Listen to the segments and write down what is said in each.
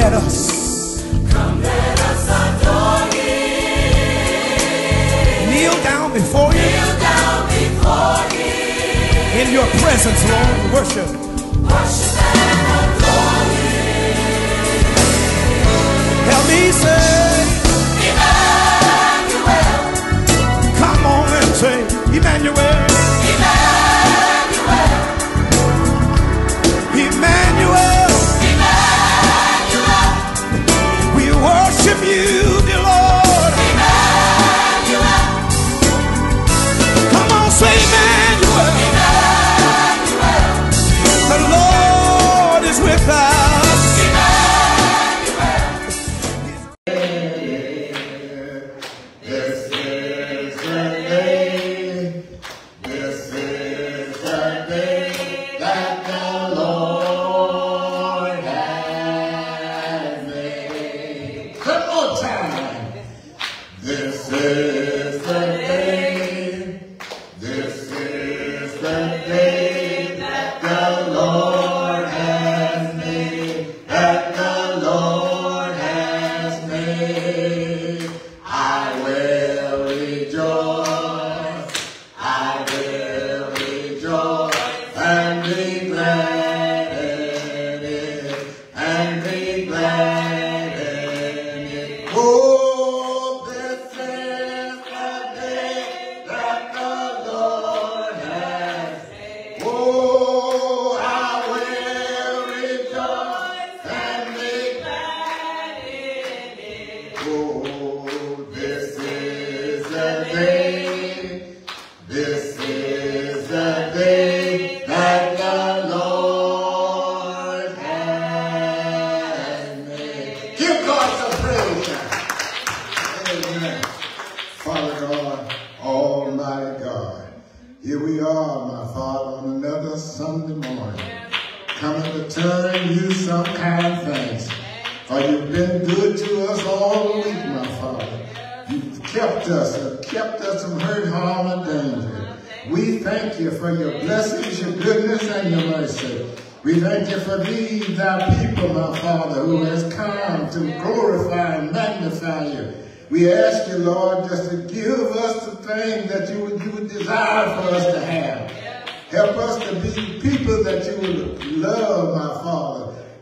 let us. Come let us adore Him. Kneel down before you. Kneel down before Him. In your presence, Lord, worship. Worship and adore Him. Help me say, Emmanuel. come on and say. Emmanuel.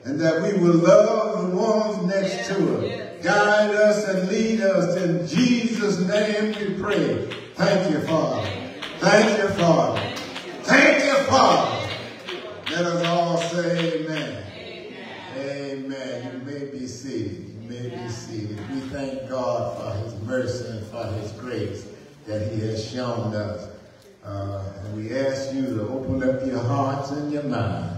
And that we will love the ones next to us. Guide us and lead us. In Jesus' name we pray. Thank you, Father. Thank you, Father. Thank you, Father. Let us all say amen. Amen. You may be seated. You may be seated. We thank God for his mercy and for his grace that he has shown us. Uh, and we ask you to open up your hearts and your mind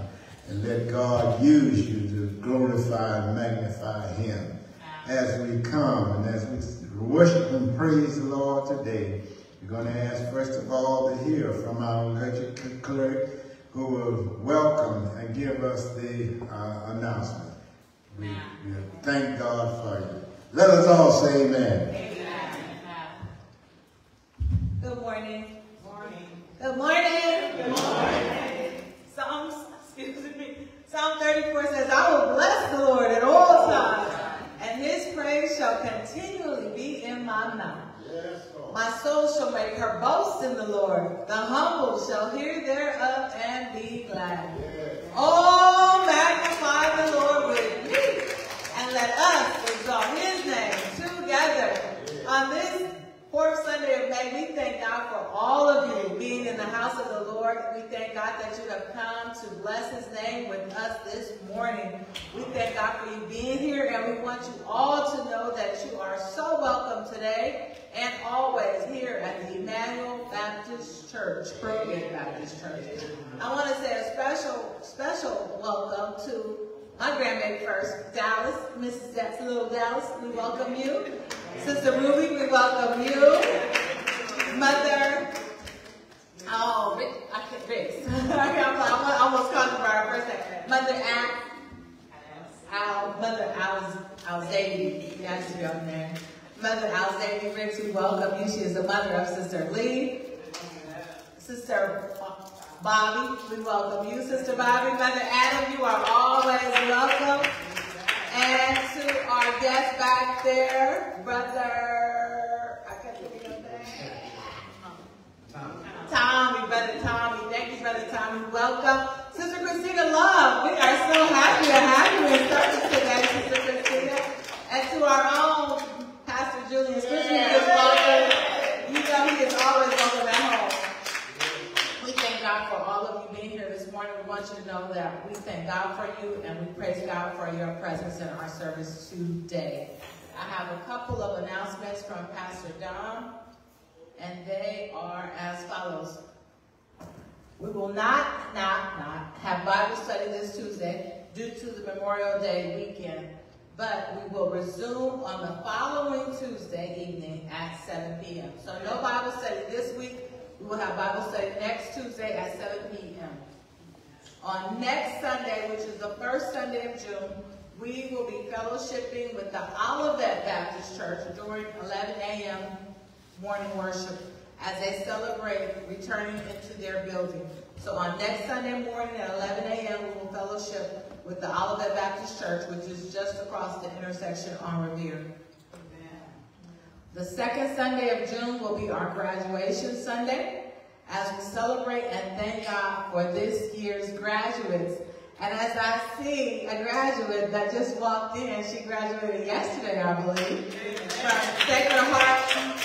and let God use you to glorify and magnify him as we come and as we worship and praise the Lord today. We're going to ask first of all to hear from our liturgical clerk who will welcome and give us the uh, announcement. We, we thank God for you. Let us all say amen. Good morning. Good morning. Good morning. Psalms, excuse me. Psalm 34 says, I will bless the Lord at all times, and his praise shall continually be in my mouth. My soul shall make her boast in the Lord. The humble shall hear thereof and be glad. Oh, magnify the Lord with me, and let us exalt his name together. On this fourth Sunday of May, we thank God for all of you being in the house of the Lord. We thank God that you have come to bless his name with us this morning. We thank God for you being here, and we want you all to know that you are so welcome today and always here at the Emanuel Baptist Church, Pearlgate Baptist Church. I want to say a special, special welcome to my grandbaby first, Dallas, Mrs. That's little Dallas. We welcome you. Sister Ruby, we welcome you. Mother, oh, Rick, I can't Rick. I almost called her by her first name. Mother Al, Al, Mother Al, Al Zadie. Yeah, I should be on there. Mother Al Zadie Ricks, we welcome you. She is the mother of Sister Lee. Sister Bobby, we welcome you. Sister Bobby, Brother Adam, you are always welcome. And to our guest back there, Brother, Tommy. Brother Tommy. Thank you, Brother Tommy. Welcome. Sister Christina Love, we are so happy to have you in service today, Sister Christina. And to our own Pastor Julian. This morning. We want you to know that we thank God for you and we praise God for your presence in our service today. I have a couple of announcements from Pastor Don, and they are as follows. We will not, not, not have Bible study this Tuesday due to the Memorial Day weekend, but we will resume on the following Tuesday evening at 7 p.m. So no Bible study this week. We will have Bible study next Tuesday at 7 p.m. On next Sunday, which is the first Sunday of June, we will be fellowshipping with the Olivet Baptist Church during 11 a.m. morning worship as they celebrate returning into their building. So on next Sunday morning at 11 a.m., we will fellowship with the Olivet Baptist Church, which is just across the intersection on Revere. The second Sunday of June will be our graduation Sunday as we celebrate and thank God for this year's graduates. And as I see a graduate that just walked in, she graduated yesterday, I believe, from Sacred Heart,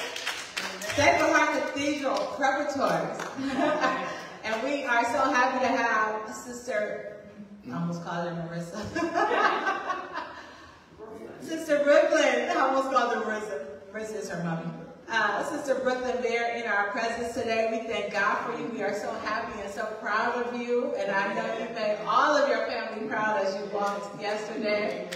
Sacred Heart Cathedral Preparatories. and we are so happy to have Sister, I almost called her Marissa. Sister Brooklyn, I almost called her Marissa. Marissa is her mommy. Uh, Sister Brooklyn Bear in our presence today. We thank God for you. We are so happy and so proud of you. And I know you made all of your family proud as you walked yesterday.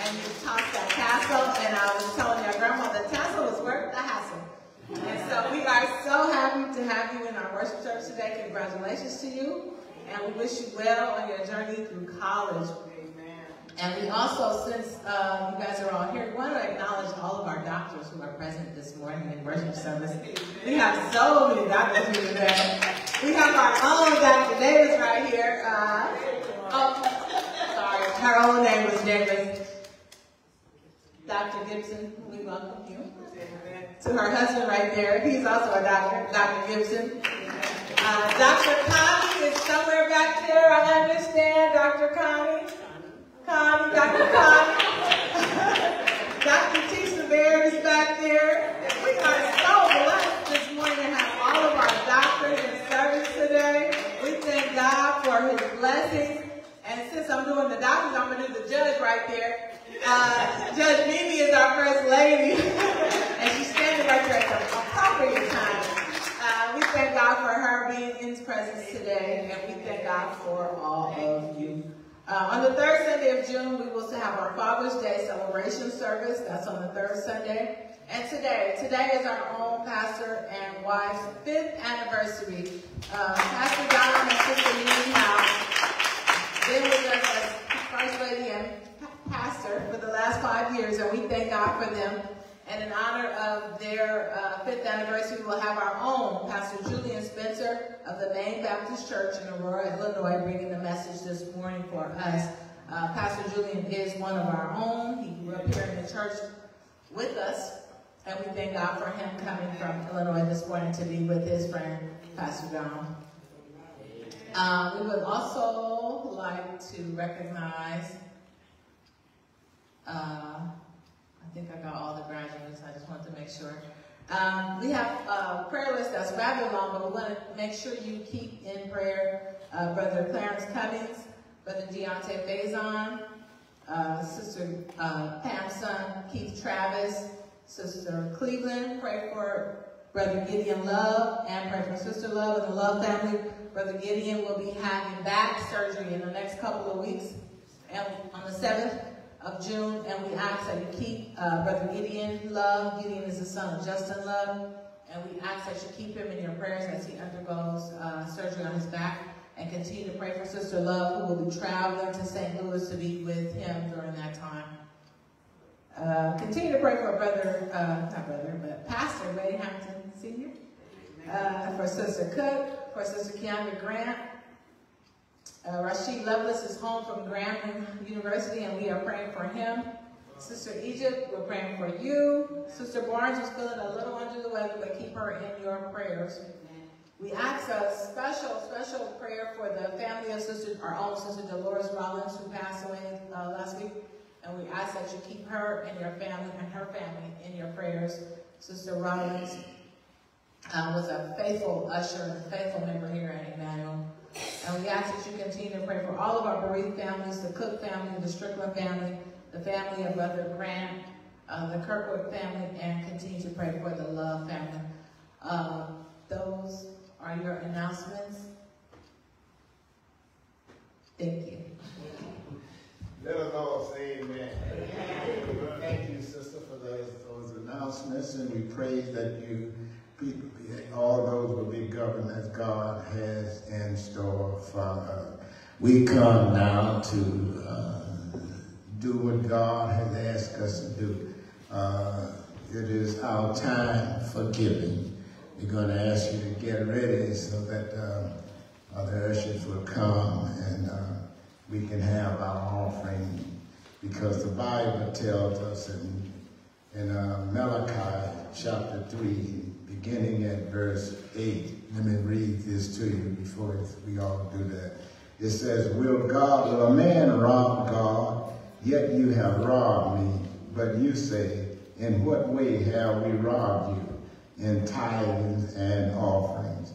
And you tossed that tassel. And I was telling your grandma the tassel was worth the hassle. And so we are so happy to have you in our worship service today. Congratulations to you. And we wish you well on your journey through college. And we also, since uh, you guys are all here, we want to acknowledge all of our doctors who are present this morning in worship service. We have so many doctors here today. We have our own Dr. Davis right here. Uh, oh, sorry, her own name was Davis. Dr. Gibson, we welcome you. To her husband right there, he's also a doctor, Dr. Gibson. Uh, Dr. Connie is somewhere back there, I understand, Dr. Connie. Connie, Dr. Connie. Dr. Tisha Baird is back there. And We are so blessed this morning to have all of our doctors in service today. We thank God for his blessings. And since I'm doing the doctors, I'm going to do the judge right there. Uh, judge Mimi is our first lady. and she's standing right there at the appropriate time. Uh, we thank God for her being in his presence today. And we thank God for all of you. Uh, on the third Sunday of June, we will have our Father's Day celebration service. That's on the third Sunday. And today, today is our own pastor and wife's fifth anniversary. Uh, pastor Don and Sister Lee have been with us as First Lady and Pastor for the last five years, and we thank God for them. And in honor of their uh, fifth anniversary, we will have our own Pastor Julian Spencer of the Main Baptist Church in Aurora, Illinois, bringing the message this morning for us. Uh, Pastor Julian is one of our own. He grew up here in the church with us, and we thank God for him coming from Illinois this morning to be with his friend, Pastor John. Uh, we would also like to recognize uh, I think I got all the graduates. I just wanted to make sure. Um, we have a prayer list that's rather long, but we want to make sure you keep in prayer uh, Brother Clarence Cummings, Brother Deontay Faison, uh, Sister uh, Pam's son, Keith Travis, Sister Cleveland. Pray for Brother Gideon Love and pray for Sister Love and the Love family. Brother Gideon will be having back surgery in the next couple of weeks. On the 7th, of June, and we ask that you keep uh, Brother Gideon Love. Gideon is the son of Justin Love, and we ask that you keep him in your prayers as he undergoes uh, surgery on his back, and continue to pray for Sister Love, who will be traveling to St. Louis to be with him during that time. Uh, continue to pray for brother, uh, not brother, but Pastor Ray Hampton Sr., uh, for Sister Cook, for Sister Keandra Grant, uh, Rashid Lovelace is home from Grambling University, and we are praying for him. Sister Egypt, we're praying for you. Sister Barnes is feeling a little under the weather, but keep her in your prayers. We ask a special, special prayer for the family of Sister, our own Sister Dolores Rollins, who passed away uh, last week. And we ask that you keep her and your family and her family in your prayers. Sister Rollins uh, was a faithful usher and faithful member here at Emanuel. And we ask that you continue to pray for all of our bereaved families, the Cook family, the Strickland family, the family of Brother Grant, uh, the Kirkwood family, and continue to pray for the Love family. Uh, those are your announcements. Thank you. Let us all say amen. Thank you, sister, for those, those announcements, and we pray that you, all those will be governed as God has in store for us. We come now to uh, do what God has asked us to do. Uh, it is our time for giving. We're going to ask you to get ready so that uh, other ushers will come and uh, we can have our offering because the Bible tells us in, in uh, Malachi chapter 3, beginning at verse 8. Let me read this to you before we all do that. It says, Will God, will a man rob God? Yet you have robbed me. But you say, In what way have we robbed you? In tithes and offerings.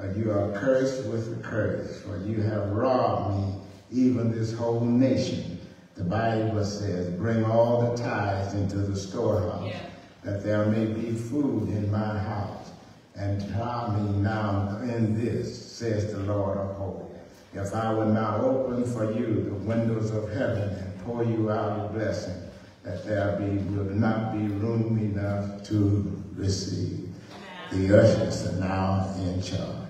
Uh, you are cursed with a curse, for you have robbed me, even this whole nation. The Bible says, Bring all the tithes into the storehouse, Yeah. That there may be food in my house. And try me now in this, says the Lord of hosts. If I will now open for you the windows of heaven and pour you out a blessing, that there be will not be room enough to receive. The ushers are now in charge.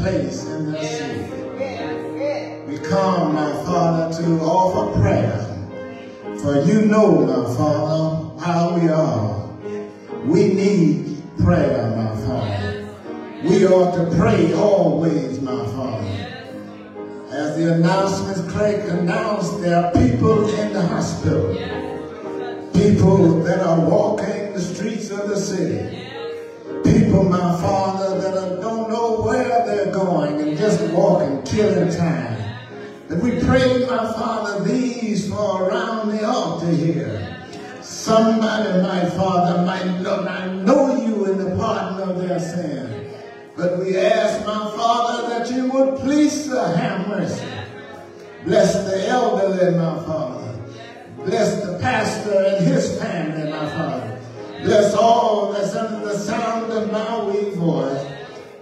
Place in their seat. We come, my Father, to offer prayer. For you know, my Father, how we are. We need prayer, my Father. We ought to pray always, my Father. As the announcements clerk announced, there are people Father, these for around the altar here. Somebody, my Father, might know, not know you in the pardon of their sin. But we ask, my Father, that you would please uh, have mercy. Bless the elderly, my Father. Bless the pastor and his family, my Father. Bless all that's under the sound of my wee voice.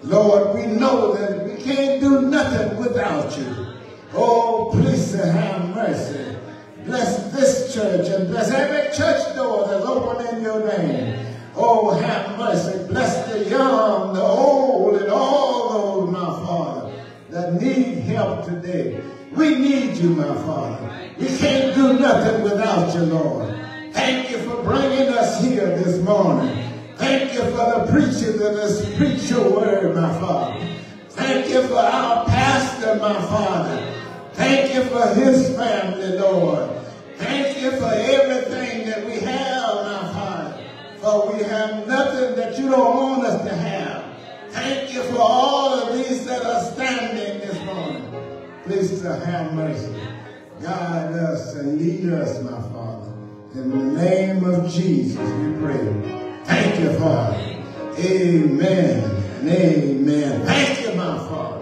Lord, we know that we can't do nothing without you. Oh, please to have mercy. Bless this church and bless every church door that's open in your name. Oh, have mercy. Bless the young, the old, and all those, my Father, that need help today. We need you, my Father. We can't do nothing without you, Lord. Thank you for bringing us here this morning. Thank you for the preaching that this preach your word, my Father. Thank you for our pastor, my Father. Thank you for his family, Lord. Thank you for everything that we have, my Father. For we have nothing that you don't want us to have. Thank you for all of these that are standing this morning. Please to have mercy. Guide us and lead us, my Father. In the name of Jesus, we pray. Thank you, Father. Amen and amen. Thank you, my Father.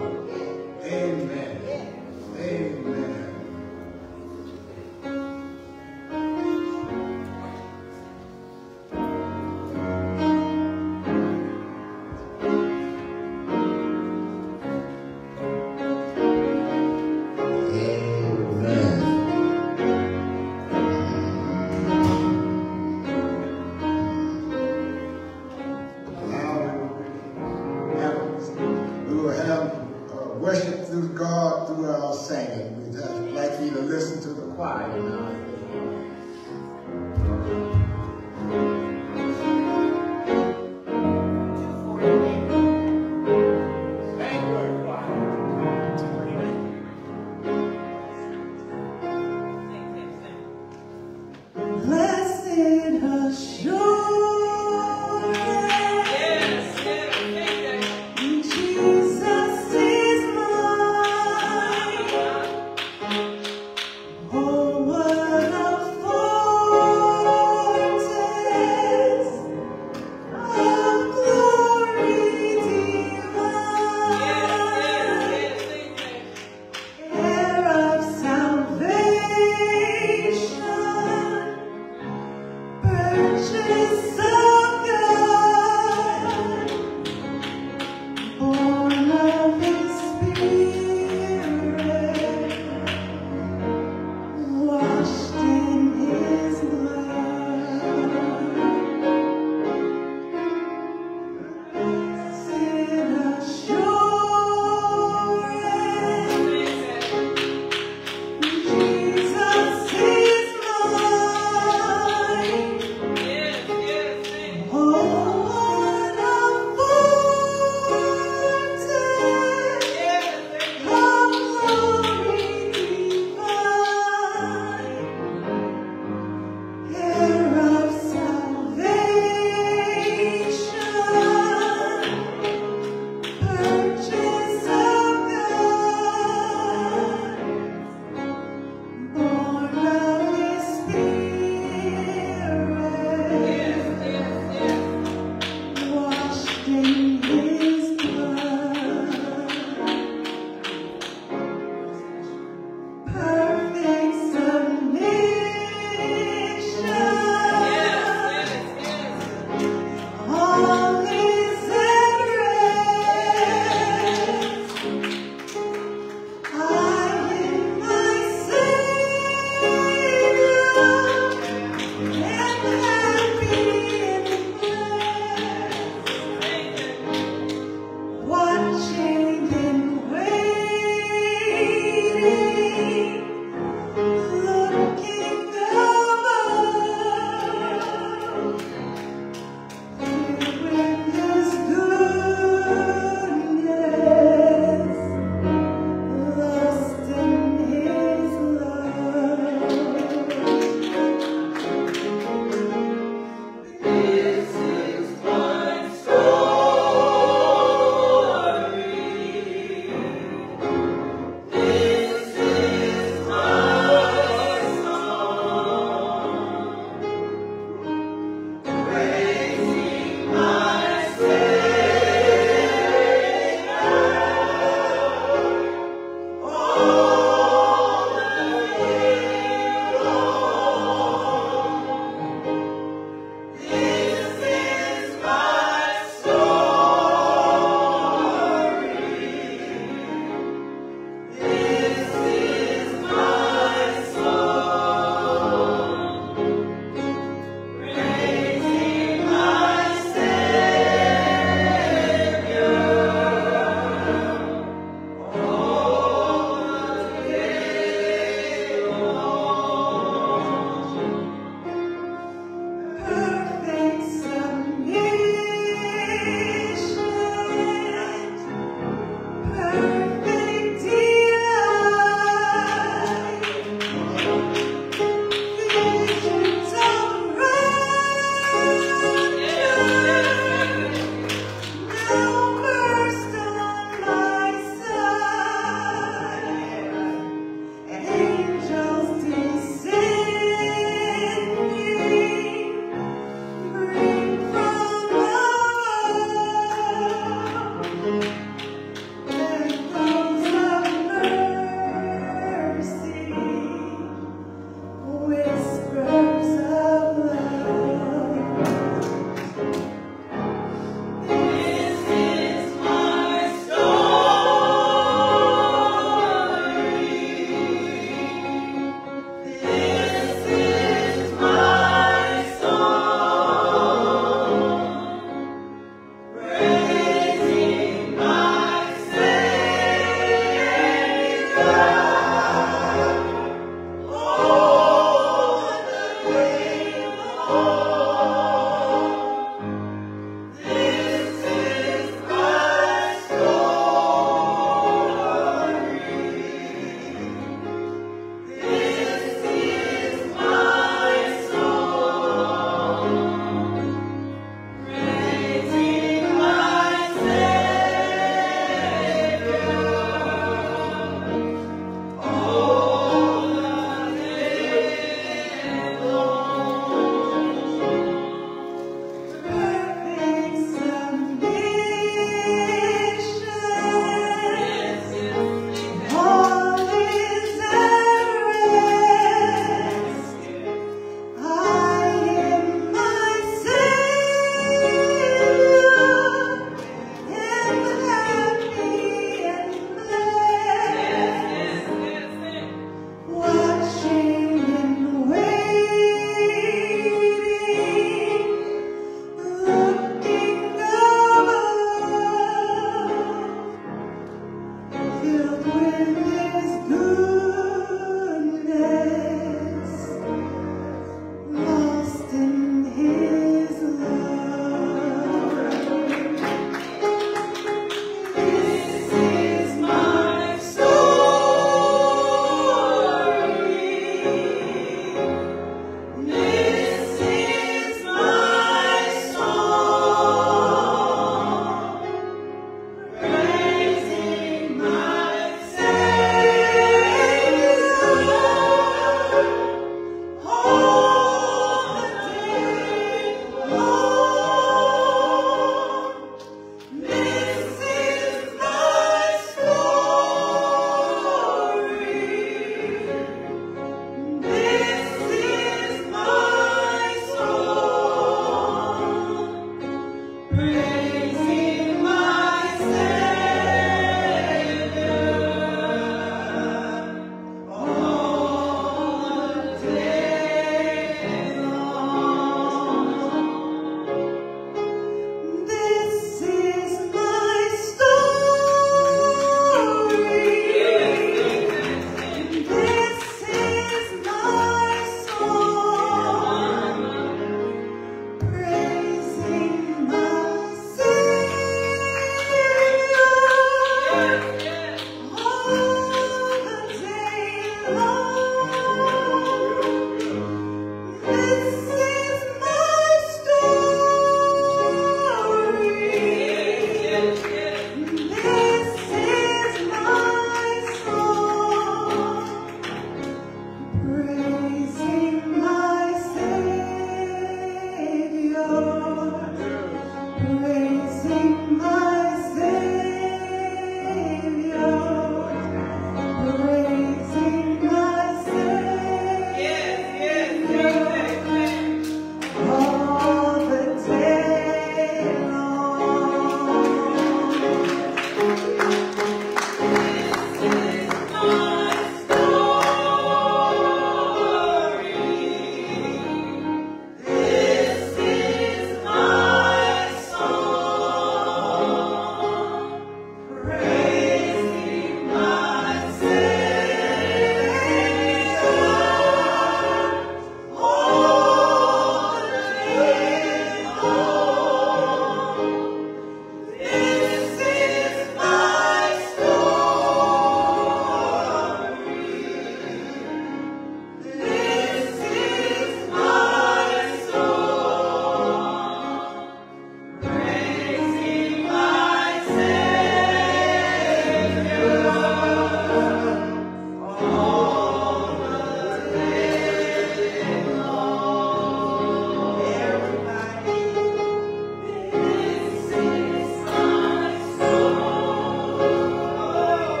We will have uh, worship through God through our singing. We'd like you to listen to the choir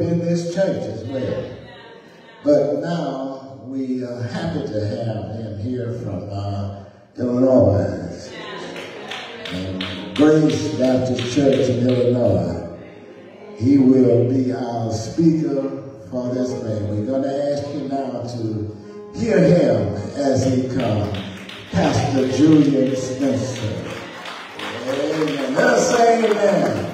in this church as well. But now we are happy to have him here from uh, Illinois. And Grace Baptist Church in Illinois. He will be our speaker for this man. We're going to ask you now to hear him as he comes. Pastor Julian Spencer. Amen. Let us say amen.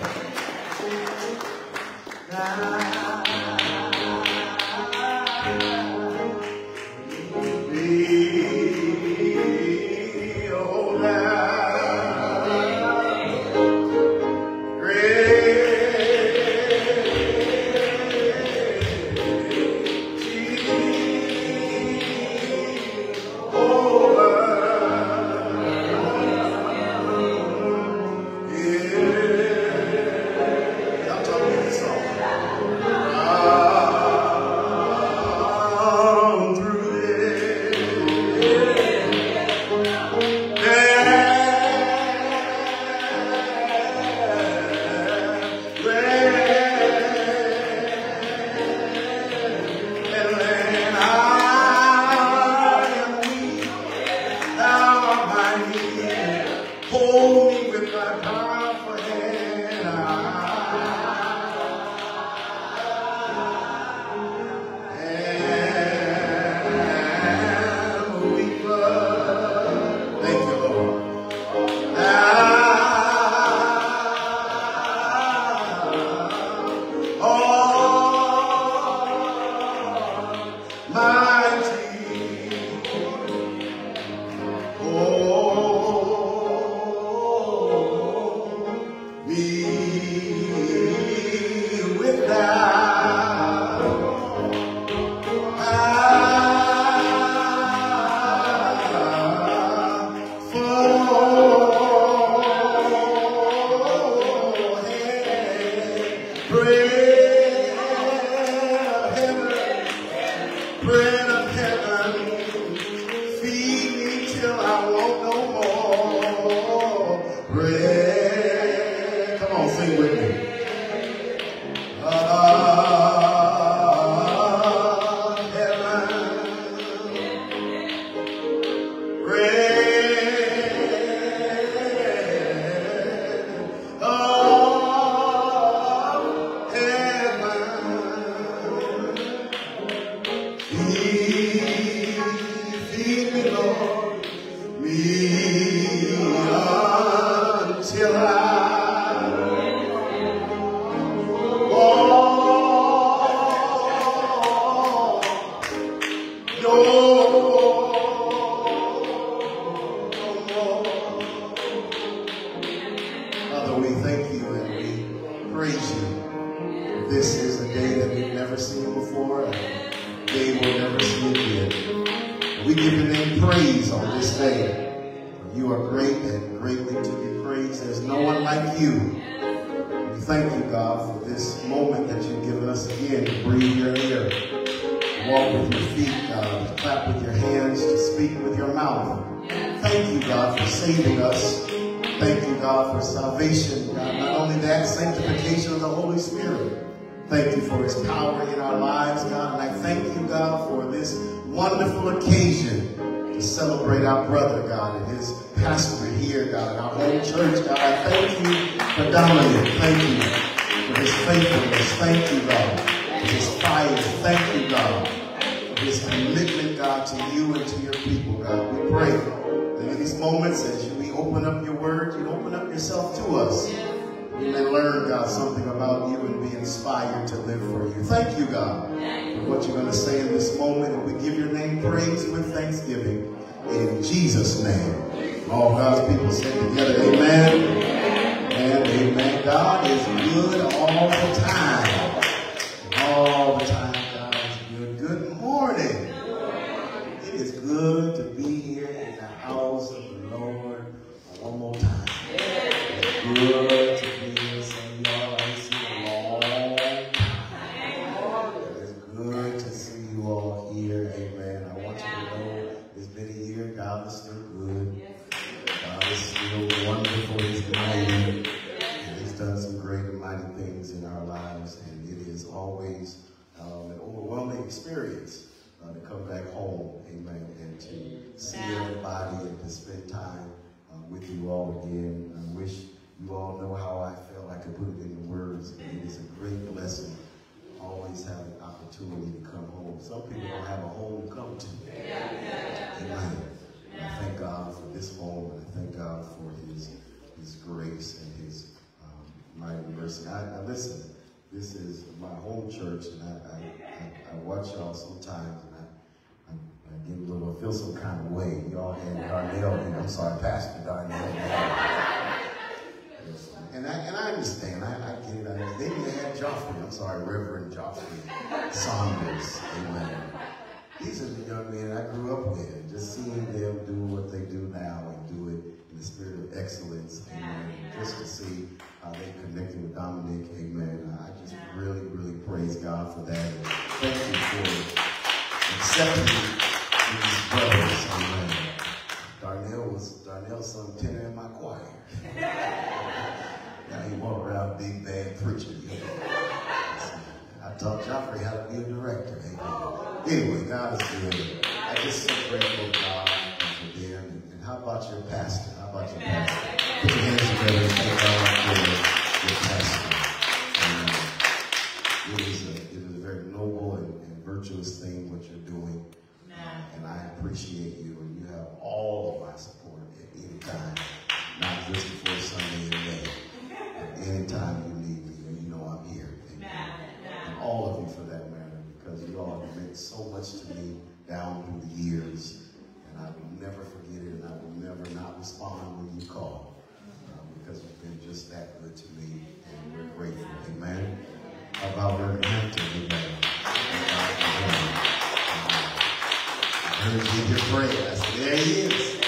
E opportunity to come home. Some people don't have a home to come to. Amen. I thank God for this home, and I thank God for His His grace and His um, mighty mercy. I, I listen. This is my home church, and I I, I, I watch y'all sometimes, and I, I, get a little, I feel some kind of way. Y'all had Darnell, and I'm sorry, Pastor Darnell. And I, and I understand. I, I get it. I, then you had Joffrey. I'm sorry, Reverend Joffrey Saunders. Amen. These are the young men I grew up with. Just seeing them do what they do now and do it in the spirit of excellence. Amen. Just to see how they connected with Dominic. Amen. I just really, really praise God for that. And thank you for accepting these brothers. Amen. Darnell was Darnell sung tenor in my choir. He walk big bad preacher. I taught Joffrey how to be a director. Amen. Anyway, God is good. I just so grateful to God for them. And how about your pastor? How about your pastor? Never forget it, and I will never not respond when you call, uh, because you've been just that good to me, and we're grateful. Amen. About Hampton? Amen. Heard you your prayer. I said, there he is.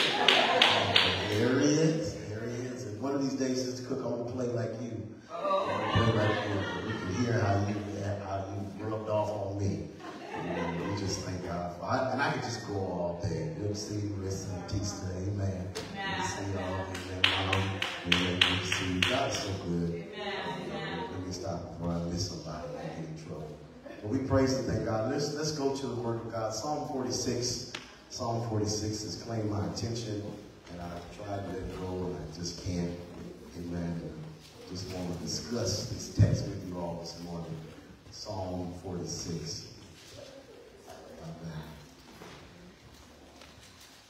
Praise and thank God. Let's let's go to the Word of God. Psalm 46. Psalm 46 has claimed my attention, and I've tried to let it go, and I just can't. Amen. Just want to discuss this text with you all this morning. Psalm 46. Amen.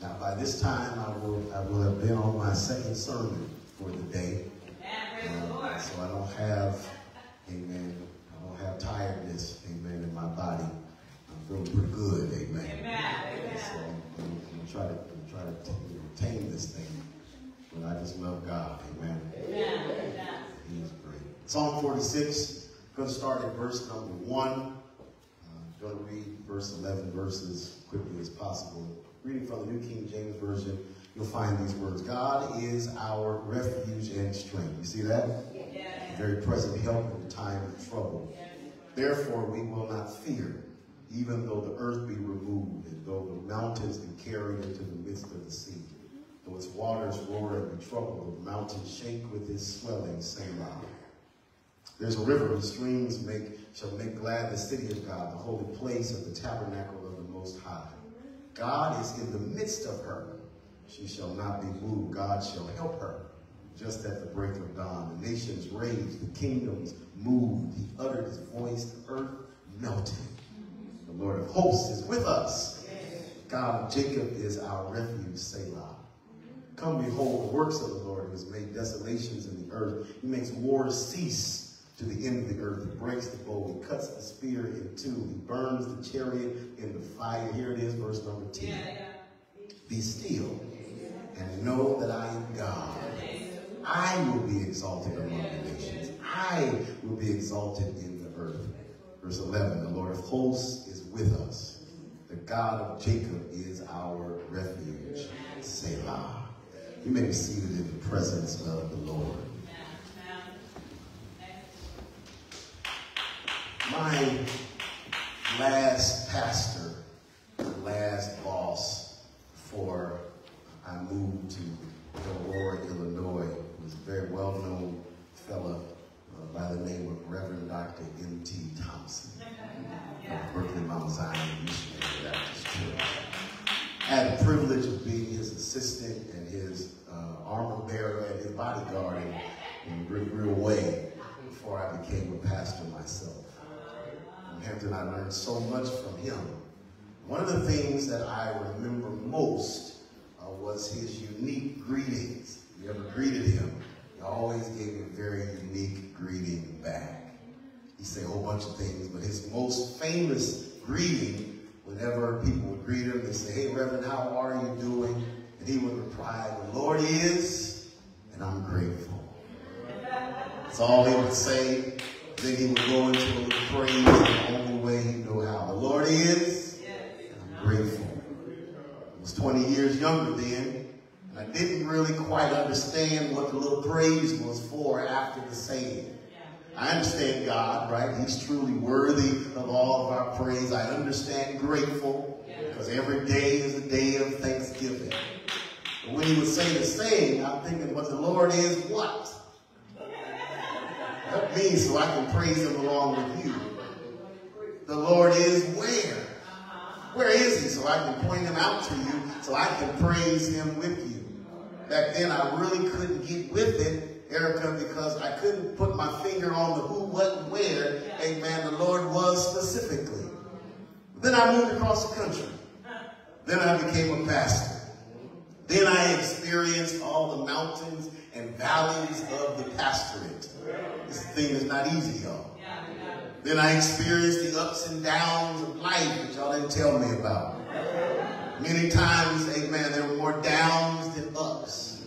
Now, by this time, I will I will have been on my second sermon for the day. Uh, so I don't have, amen, I don't have tiredness, amen, in my body. I'm feeling pretty good, amen. Amen. So I'm, I'm gonna try to I'm try to tame this thing, but I just love God, amen. He is great. Psalm 46, going to start at verse number 1. Uh, going to read verse 11 verses quickly as possible. Reading from the New King James Version, you'll find these words God is our refuge and strength. You see that? Very present help in the time of trouble. Therefore, we will not fear, even though the earth be removed, and though the mountains be carried into the midst of the sea. Though its waters roar and be troubled, the mountains shake with its swelling, Selah. There's a river whose streams make, shall make glad the city of God, the holy place of the tabernacle of the Most High. God is in the midst of her. She shall not be moved. God shall help her. Just at the break of dawn, the nations raged, the kingdoms moved. He uttered his voice, the earth melted. The Lord of hosts is with us. God of Jacob is our refuge, Selah. Come behold the works of the Lord who has made desolations in the earth. He makes wars cease to the end of the earth. He breaks the bow. He cuts the spear in two. He burns the chariot in the fire. Here it is, verse number 10. Be still and know that I am God. I will be exalted among the nations. I will be exalted in the earth. Verse 11, the Lord of hosts is with us. The God of Jacob is our refuge. Selah. You may be seated in the presence of the Lord. My last pastor, the last boss for I moved to Aurora, Illinois, was a very well-known fellow uh, by the name of Reverend Dr. M.T. Thompson of Berkeley Mount Zion Missionary Baptist Church. I had the privilege of being his assistant and his uh, armor bearer and his bodyguard in, a real way before I became a pastor myself. In Hampton, I learned so much from him. One of the things that I remember most uh, was his unique greetings. You ever greeted him? He always gave a very unique greeting back. He said a whole bunch of things, but his most famous greeting, whenever people would greet him, they say, hey, Reverend, how are you doing? And he would reply, the Lord is, and I'm grateful. That's all he would say. Then he would go into a little praise in the only way he knew how. The Lord is, and I'm grateful. He was 20 years younger then, I didn't really quite understand what the little praise was for after the saying. I understand God, right? He's truly worthy of all of our praise. I understand grateful because every day is a day of thanksgiving. But when he would say the saying, I'm thinking, but the Lord is what? That means so I can praise him along with you. The Lord is where? Uh-huh. Where is he? So I can point him out to you so I can praise him with you. Back then, I really couldn't get with it, Erica, because I couldn't put my finger on the who, what, and where, amen, the Lord was specifically. Then I moved across the country. Then I became a pastor. Then I experienced all the mountains and valleys of the pastorate. This thing is not easy, y'all. Then I experienced the ups and downs of life, which y'all didn't tell me about. Many times, amen, there were more downs ups.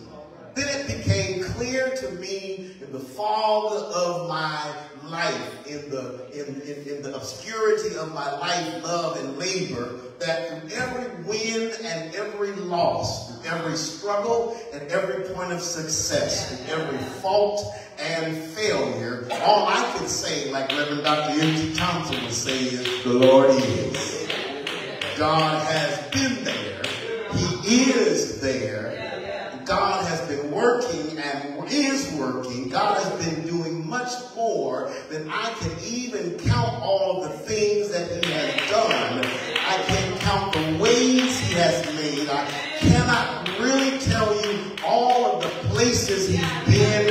Then it became clear to me in the fog of my life, in the, in, in, in the obscurity of my life, love, and labor, that through every win and every loss, through every struggle and every point of success, through every fault and failure, all I can say, like Reverend Dr. M.T. Thompson would say, is the Lord is. God has been there. He is there. God has been working and is working. God has been doing much more than I can even count all the things that he has done. I can't count the ways he has made. I cannot really tell you all of the places he's been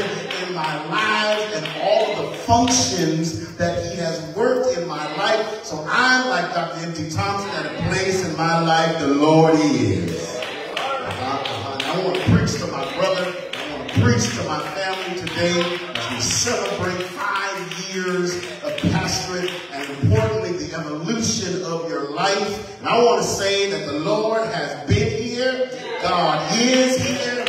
in my life and all of the functions that he has worked in my life. So I'm like Dr. M.T. Thompson at a place in my life the Lord is. Uh-huh, uh-huh. I want to preach to my brother. I want to preach to my family today as we celebrate five years of pastorate and importantly the evolution of your life. And I want to say that the Lord has been here. God is here.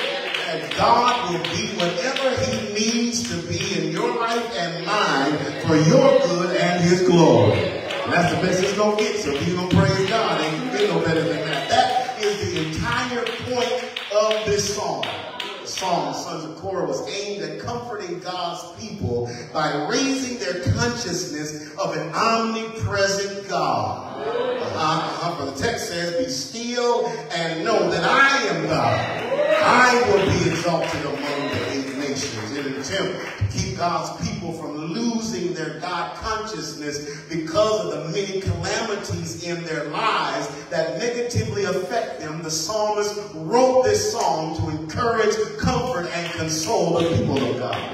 And God will be whatever he needs to be in your life and mine for your good and his glory. And that's the best it's going to get. So if you're going to praise God, ain't to get no better than that. That is the entire point of this song. Song, Sons of Korah, was aimed at comforting God's people by raising their consciousness of an omnipresent God. Uh-huh. For the text says, Be still and know that I am God. I will be exalted among the eight nations in an attempt to keep God's people from losing their God consciousness because of the many calamities in their lives that negatively affect them. The psalmist wrote this song to encourage, console the people of God.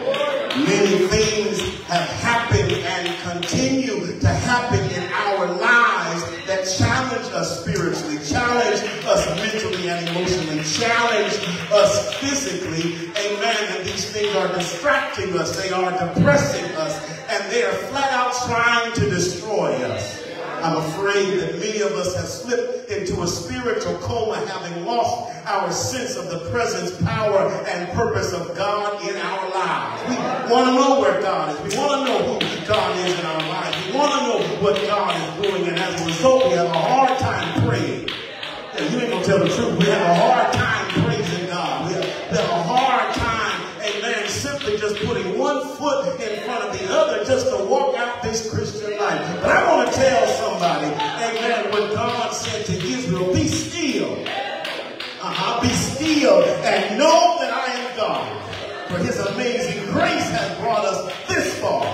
Many things have happened and continue to happen in our lives that challenge us spiritually, challenge us mentally and emotionally, challenge us physically. Amen. And these things are distracting us. They are depressing us. And they are flat out trying to destroy us. I'm afraid that many of us have slipped into a spiritual coma having lost our sense of the presence, power, and purpose of God in our lives. We want to know where God is. We want to know who God is in our lives. We want to know what God is doing. And as a result, we have a hard time praying. And you ain't going to tell the truth. We have a hard time just putting one foot in front of the other just to walk out this Christian life. But I want to tell somebody, amen, what God said to Israel, be still. Uh-huh, be still and know that I am God. For his amazing grace has brought us this far.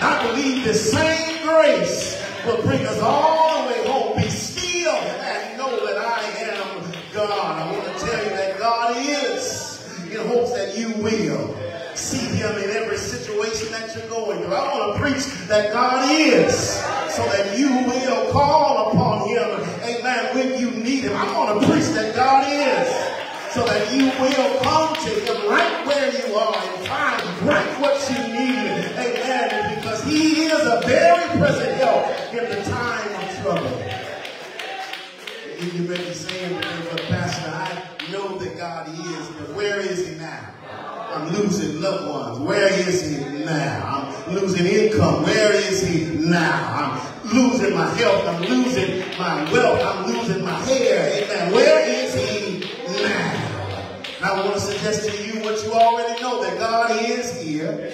I believe this same grace will bring us all the way home. Be still and know that I am God. I want to tell you that God is in hopes that you will see him in every situation that you're going through. I want to preach that God is so that you will call upon him, amen, when you need him. I want to preach that God is so that you will come to him right where you are and find right what you need, amen, because he is a very present help in the time of trouble. You may be saying, but Pastor, I know that God is, but where is he? Losing loved ones. Where is he now? I'm losing income. Where is he now? I'm losing my health. I'm losing my wealth. I'm losing my hair. Amen. Where is he now? And I want to suggest to you what you already know, that God is here.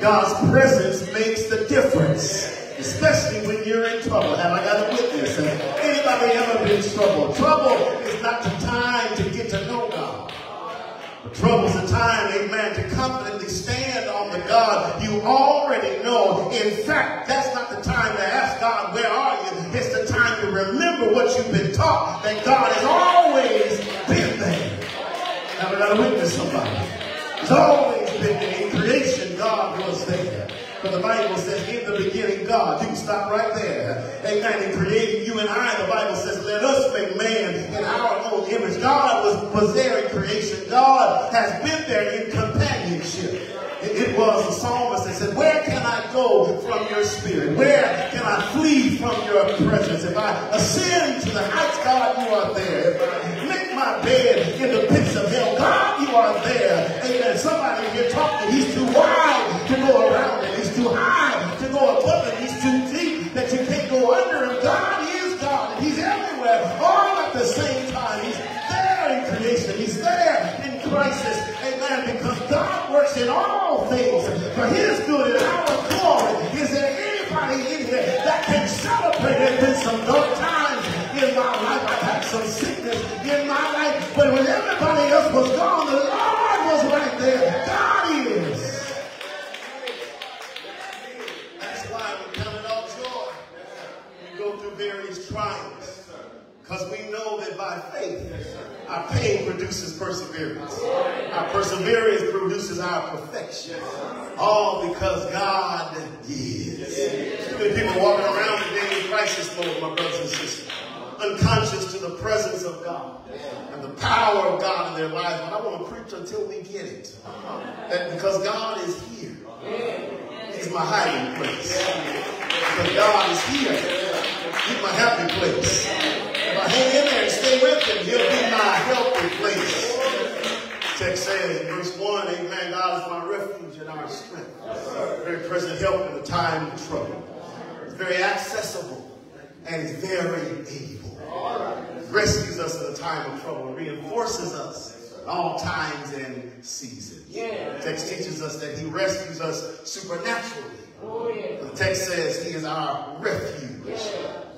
God's presence makes the difference. Especially when you're in trouble. Have I got a witness? Has anybody ever been in trouble? Trouble is not the time to get to know God. But Trouble's time, amen, to confidently stand on the God you already know. In fact, that's not the time to ask God, where are you? It's the time to remember what you've been taught, that God has always been there. Have I got to witness somebody? He's always been there. In creation, God was there. The Bible says, in the beginning, God. You can stop right there. Amen. In creating you and I, the Bible says, let us make man in our own image. God was, was there in creation. God has been there in companionship. It, it was the psalmist that said, where can I go from your spirit? Where can I flee from your presence? If I ascend to the heights, God, you are there. If I make my bed in the pits of hell, God, you are there. Amen. Somebody here talking, he's too wide to go around it. Too high to go above it. He's too deep that you can't go under him. God is God, and he's everywhere, all at the same time. He's there in creation. He's there in crisis. Amen. Because God works in all things for his good and our glory. Is there anybody in here that can celebrate? There's been some dark times in my life. I've had some sickness in my life. But when everybody else was gone, the Lord trials. Because we know that by faith, our pain produces perseverance. Our perseverance produces our perfection. All because God is. Too many people walking around today in crisis mode, my brothers and sisters. Unconscious to the presence of God and the power of God in their lives. But I want to preach until we get it. That because God is here. He's my hiding place. Because God is here. He's my happy place. If I hang in there and stay with him, he'll be my healthy place. Text says in verse 1, Amen, God is my refuge and our strength. Very present help in the time of trouble. It's very accessible and he's very able. Rescues us in the time of trouble, reinforces us all times and seasons. The text teaches us that he rescues us supernaturally. Oh, the text says he is our refuge.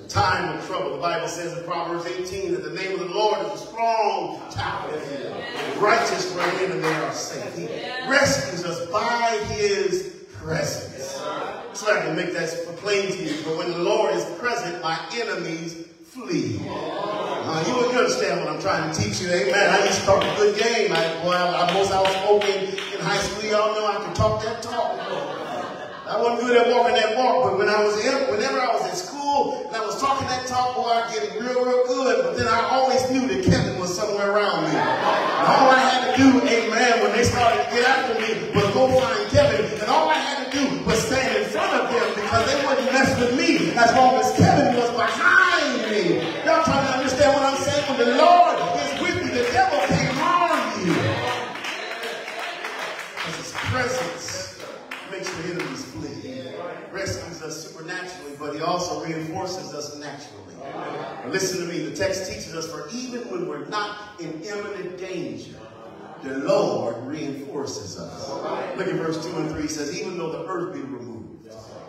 The time of trouble. The Bible says in Proverbs 18 that the name of the Lord is a strong tower. The righteous run in and they are safe. He rescues us by his presence. So I can make that plain to you. But when the Lord is present, my enemies flee. Uh, you, understand what I'm trying to teach you, amen. I used to talk a good game. I, well, I most outspoken in high school. Y'all know I could talk that talk. I wasn't good at walking that walk, but when I was in, whenever I was in school and I was talking that talk, boy, I get it real, real good. But then I always knew that Kevin was somewhere around me. And all I had to do, amen, when they started to get after me was go find Kevin. And all I had to do was stand in front of them because they wouldn't mess with me as long as Kevin was behind presence makes the enemies flee. Rescues us supernaturally, but he also reinforces us naturally. Listen to me. The text teaches us for even when we're not in imminent danger, the Lord reinforces us. Look at verse 2 and 3. It says, even though the earth be removed,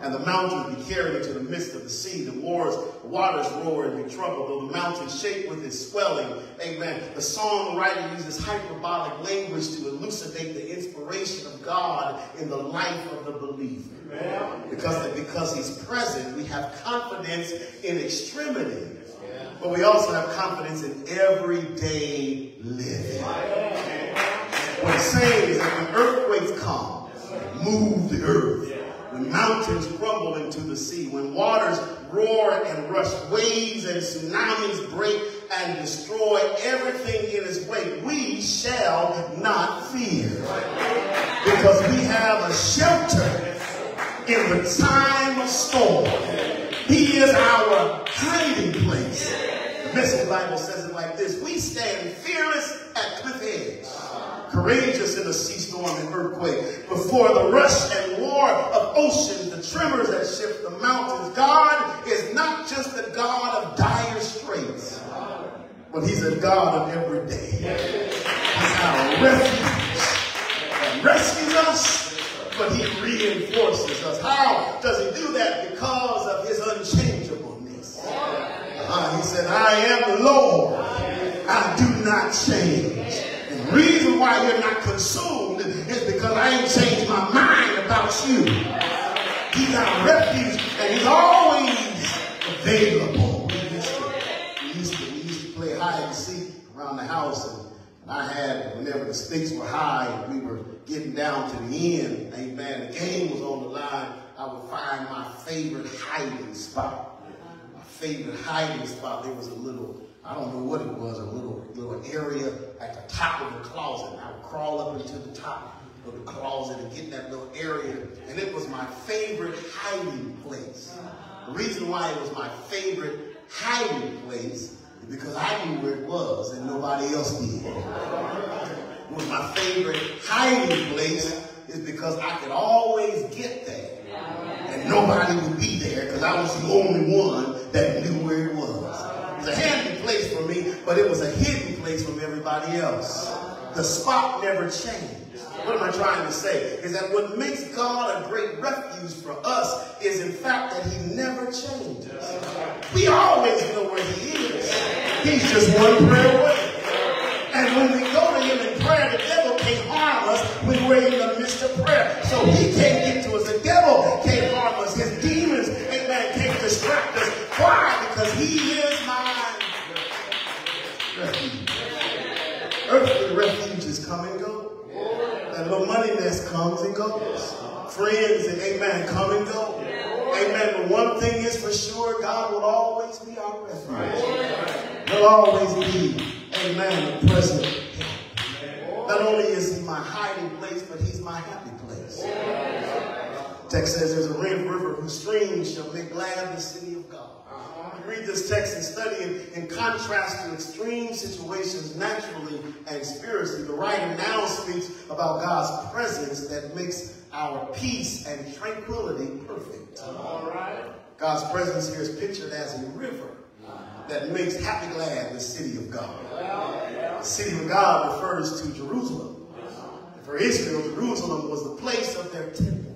and the mountains be carried into the midst of the sea. The wars, waters roar and be troubled, though the mountains shake with its swelling. Amen. The songwriter uses hyperbolic language to elucidate the inspiration of God in the life of the believer. Because, because he's present, we have confidence in extremity. But we also have confidence in everyday living. What it's saying is that when earthquakes come, move the earth. When mountains crumble into the sea, when waters roar and rush, waves and tsunamis break and destroy everything in his way, we shall not fear. Because we have a shelter in the time of storm. He is our hiding place. The Bible says it like this. We stand fearless at cliff edge courageous in a sea storm and earthquake, before the rush and roar of oceans, the tremors that shift the mountains. God is not just the God of dire straits, but he's a God of every day. He's our refuge that rescues us, but he reinforces us. How does he do that? Because of his unchangeableness. Uh, he said, I am the Lord. I do not change. And the reason why you're not consumed is because I ain't changed my mind about you. He's our refuge, and he's always available. And seek around the house, and, and I had, whenever the stakes were high, we were getting down to the end, amen, the game was on the line, I would find my favorite hiding spot. My favorite hiding spot, there was a little, I don't know what it was, a little, little area at the top of the closet. And I would crawl up into the top of the closet and get in that little area, and it was my favorite hiding place. The reason why it was my favorite hiding place because I knew where it was and nobody else did. It was my favorite hiding place is because I could always get there. And nobody would be there because I was the only one that knew where it was. It was a handy place for me, but it was a hidden place from everybody else. The spot never changed. What am I trying to say? Is that what makes God a great refuge for us is in fact that he never changes. We always know where he is. He's just one prayer away. And when we go to him in prayer, the devil can't harm us when we're in the midst of prayer. So he can't get to us. The devil can't harm us. His demons, amen, can't distract us. Why? Because he is my refuge. Earthly refuges come and go. That little money nest comes and goes. Friends and amen come and go. Amen. But one thing is for sure, God will always be our refuge. He'll always be, amen, the present help. Not only is he my hiding place, but he's my happy place. Text says there's a river whose streams shall make glad the city of God. Uh-huh. You read this text and study it in contrast to extreme situations naturally and spiritually. The writer now speaks about God's presence that makes our peace and tranquility perfect. God's presence here is pictured as a river that makes happy glad the city of God. The city of God refers to Jerusalem. For Israel, Jerusalem was the place of their temple,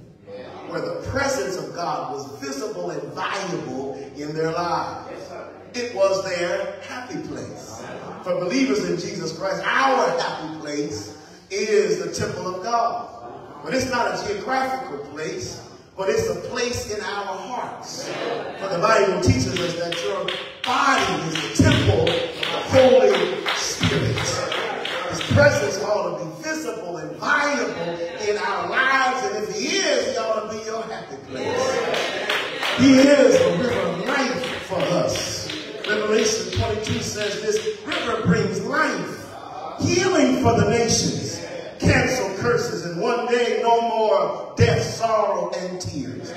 where the presence of God was visible and valuable in their lives. It was their happy place. For believers in Jesus Christ, our happy place is the temple of God. But it's not a geographical place, but it's a place in our hearts. For the Bible teaches us that your body is the temple of the Holy Spirit. His presence ought to be visible and valuable in our lives, and if he is, he ought to be your happy place. He is the river of life for us. Revelation 22 says this river brings life, healing for the nations, cancel curses, and one day no more death, sorrow, and tears.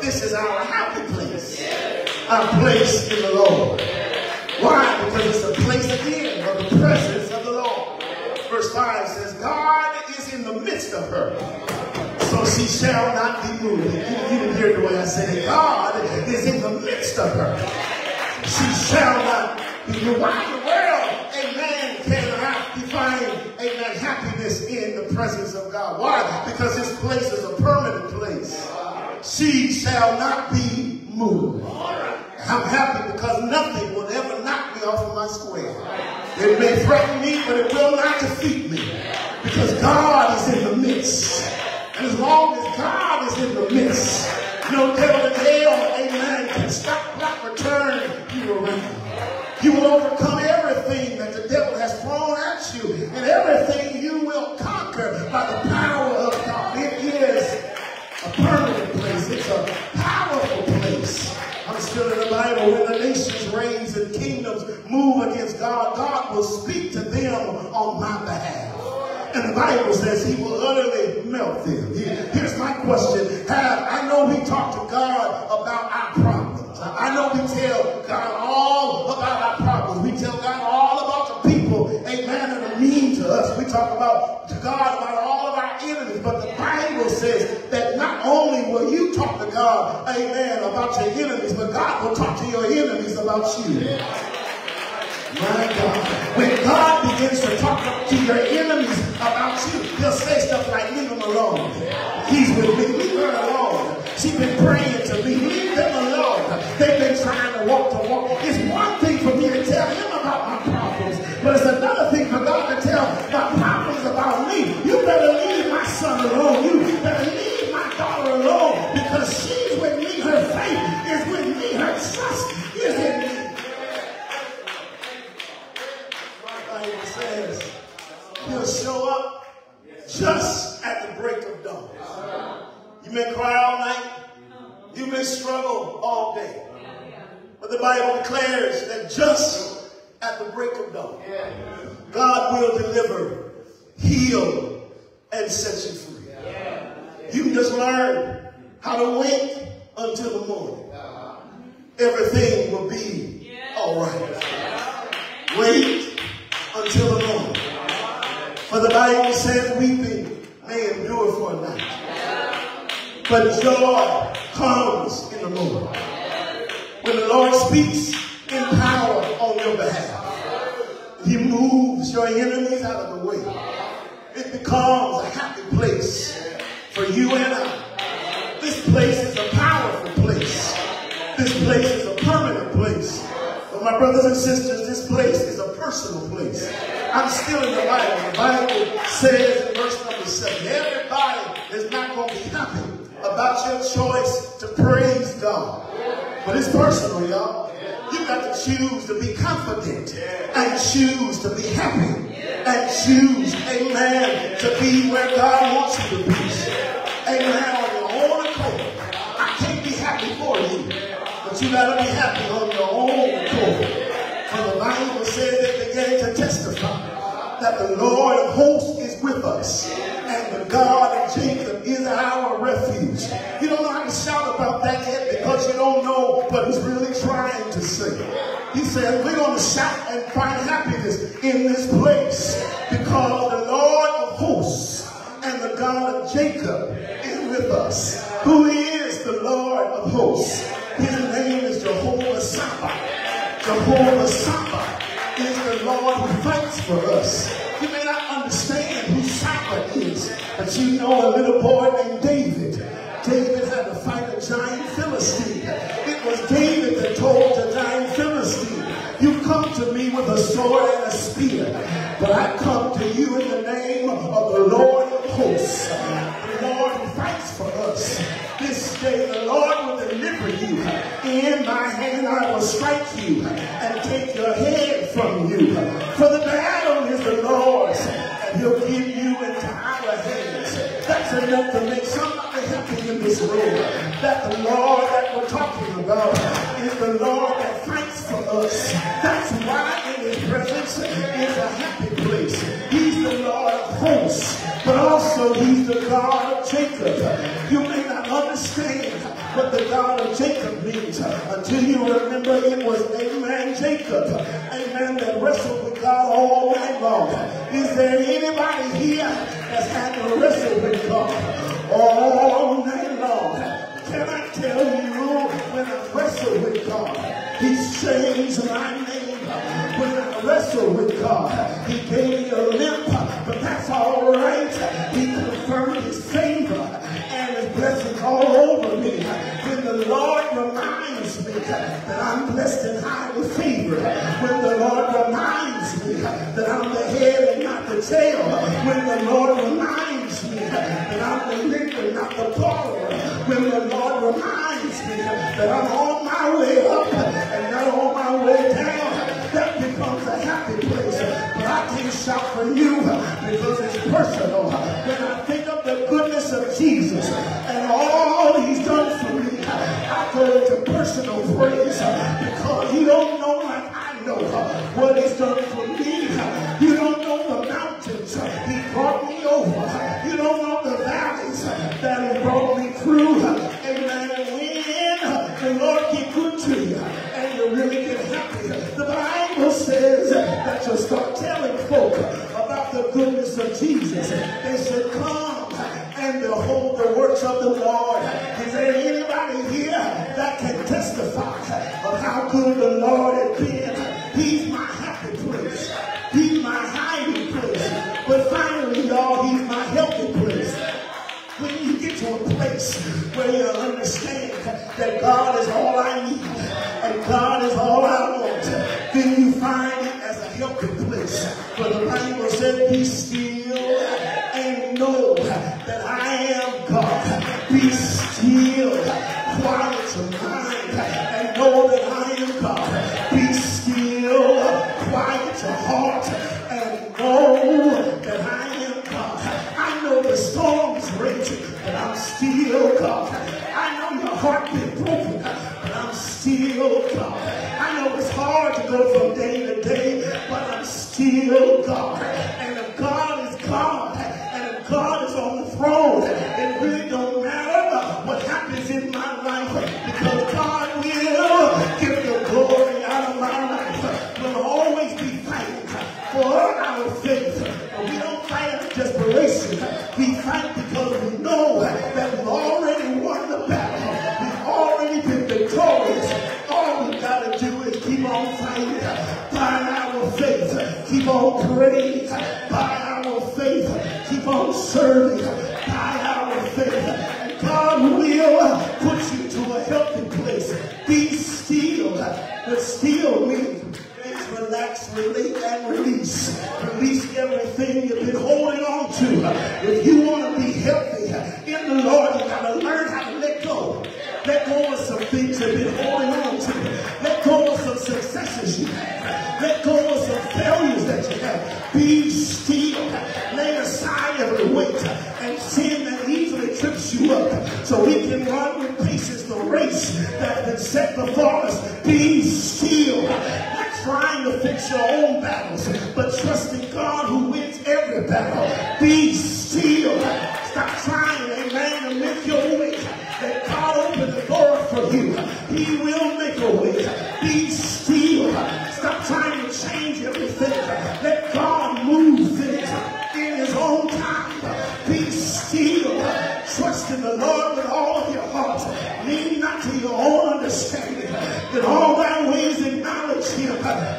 This is our happy place, our place in the Lord. Why? Because it's a place again of the presence of the Lord. Verse 5 says, God is in the midst of her. So she shall not be moved. You, didn't hear the way I said it. God is in the midst of her. She shall not be moved. Why in the world, amen, can I find, amen, happiness in the presence of God? Why? Because this place is a permanent place. She shall not be moved. I'm happy because nothing will ever knock me off of my square. It may threaten me, but it will not defeat me. Because God is in the midst. And as long as God is in the midst, no devil in hell, amen, can stop, block, or turn you around. You will overcome everything that the devil has thrown and everything you will conquer by the power of God. It is a permanent place. It's a powerful place. I'm still in the Bible. When the nations reigns and kingdoms move against God, God will speak to them on my behalf. And the Bible says he will utterly melt them. Here's my question. Have, I know we talk to God about our problems. I know we tell God all about our problems. We tell God amen, about your enemies, but God will talk to your enemies about you. My God. When God begins to talk to your enemies about you, he'll say stuff like, leave him alone. He's with me. Leave her alone. She's been praying to me. Leave them alone. They've been trying to walk to walk. It's one thing he'll show up just at the break of dawn. You may cry all night. You may struggle all day. But the Bible declares that just at the break of dawn, God will deliver, heal, and set you free. You can just learn how to wait until the morning. Everything will be all right. Wait until. For the Bible says weeping may endure for a night. But joy comes in the morning. When the Lord speaks in power on your behalf, He moves your enemies out of the way. It becomes a happy place for you and I. This place is a powerful place. This place is a permanent place. But my brothers and sisters, this place is a personal place. I'm still in the Bible. The Bible says in verse number seven, everybody is not going to be happy about your choice to praise God. But it's personal, y'all. You got to choose to be confident and choose to be happy and choose, amen, to be where God wants you to be. Amen, on your own accord. I can't be happy for you, but you got to be happy on your own accord. For the Bible says they began to testify that the Lord of hosts is with us and the God of Jacob is our refuge. You don't know how to shout about that yet because you don't know what he's really trying to say. He said, we're going to shout and find happiness in this place because the Lord of hosts and the God of Jacob is with us. Who is the Lord of hosts? His name is Jehovah Sabaoth. Jehovah Sabaoth is the Lord who fights for us. You may not understand who Sabaoth is, but you know a little boy named David. David had to fight a giant Philistine. It was David that told the giant Philistine, you come to me with a sword and a spear, but I come to you in the name of the Lord of hosts, the Lord who fights for us. This day the Lord will. In my hand I will strike you and take your head from you. For the battle is the Lord's, and he'll give you into our hands. That's enough to make somebody happy in this room. That the Lord that we're talking about is the Lord that fights for us. That's why in his presence is a happy place. He's the Lord of hosts, but also he's the God of Jacob. You may not understand what the God of Jacob means until you remember it was a man Jacob, a man that wrestled with God all night long. Is there anybody here that's had to wrestle with God all night long? Can I tell you when I wrestle with God, He's changed my name. When I wrestle with God, He gave me a limp, but that's all right. He the Lord reminds me that I'm blessed and highly favored, when the Lord reminds me that I'm the head and not the tail, when the Lord reminds me that I'm the lender, not the borrower, when the Lord reminds me that I'm on my way up and not on my way down, that becomes a happy place. But I can't shout for you because it's personal. When I think of the goodness of Jesus, personal praise because you don't know like I know what he's done for me. You don't know the mountains he brought me over. You don't know the valleys that he brought me through. Amen. When the Lord get good to you and you really get happy, the Bible says that you start telling folk about the goodness of Jesus. They should come and behold the works of the Lord. He said, somebody here that can testify of how good the Lord has been.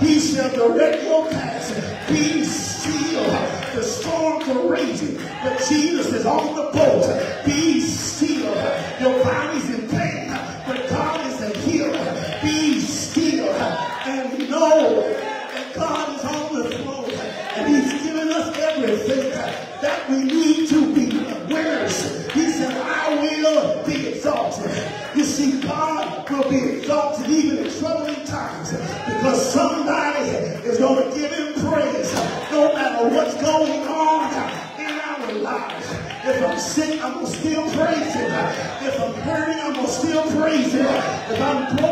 He shall direct your path. Be still. The storms are raging, but Jesus is on the boat. Be here, if I'm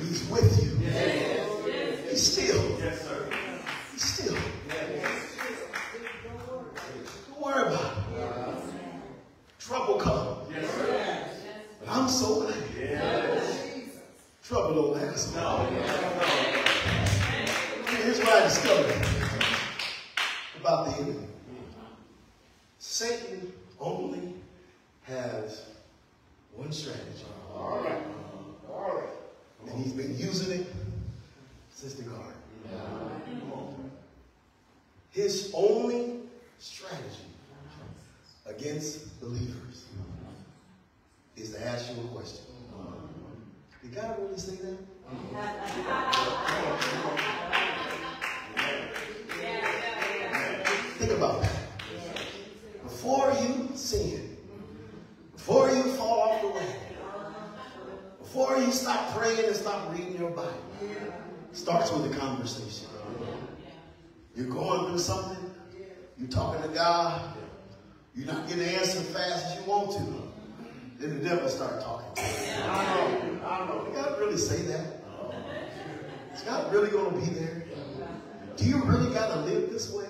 He's with you. He's still. Yes, sir. He's still. Don't worry about it. Trouble come. But I'm so glad. Trouble don't last long. Here's what I discovered about the enemy. Satan only has one strategy. All right. All right. And he's been using it since the garden. His only strategy against believers is to ask you a question. Did God really say that? Think about that. Before you sin, before you fall off the wagon, before you stop praying and stop reading your Bible, starts with a conversation. You're going through something, you're talking to God, you're not getting the answer fast as you want to. Then the devil start talking. I know, I know. Did God really say that? Is God really going to be there? Do you really got to live this way?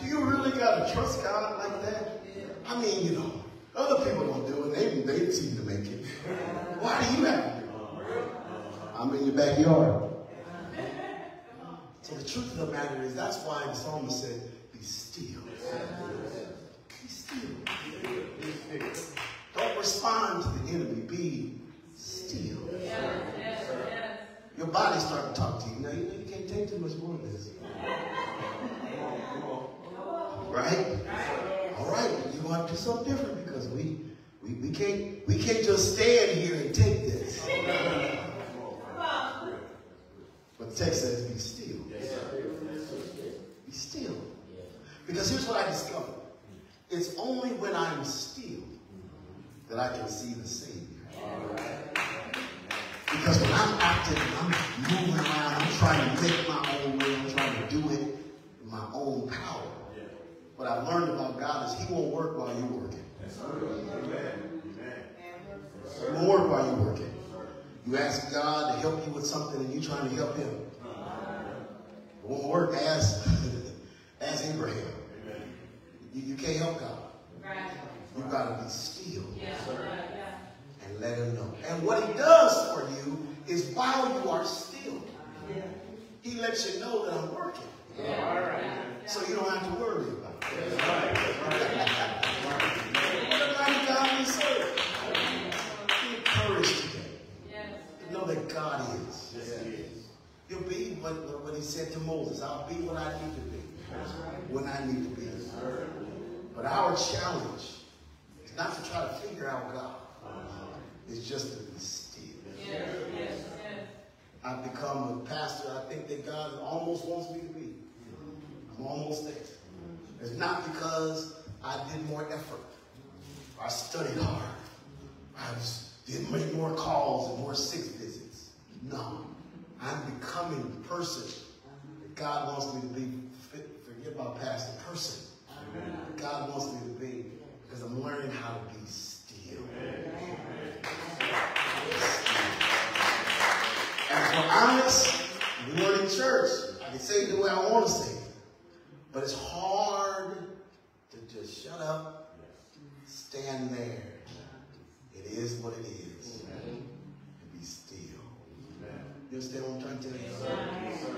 Do you really got to trust God like that? I mean, you know, other people don't do it. They, they seem to make it. Why do you have to do it? I'm in your backyard. So the truth of the matter is, that's why the psalmist said, be still. Be still. Don't respond to the enemy. Be still. Your body starting to talk to you. Now, you know you can't take too much more of this. Right? All right, you want to do something different because we, we, we, can't, we can't just stand here and take this. But the text says, be still. Be still. Because here's what I discovered. It's only when I'm still that I can see the Savior. Because when I'm acting, I'm moving around, I'm trying to make my own way, I'm trying to do it in my own power. What I've learned about God is He won't work while you're working. He won't while you're working. You ask God to help you with something and you're trying to help Him. It won't work as, as Abraham. You, you can't help God. You've got to be still and let Him know. And what He does for you is while you are still, He lets you know that I'm working. So you don't have to worry about it. What what, what he said to Moses. I'll be what I need to be when I need to be. But our challenge is not to try to figure out God. Uh-huh. It's just to be still. I've become a pastor I think that God almost wants me to be. I'm almost there. It's not because I did more effort. I studied hard. I was, did many more calls and more sick visits. No. I'm becoming the person that God wants me to be. Forget about past the person. God wants me to be Because I'm learning how to be still. And for honest, we weren't in church. I can say it the way I want to say it. But it's hard to just shut up, stand there. It is what it is. And be still. You understand what I'm trying to tell you?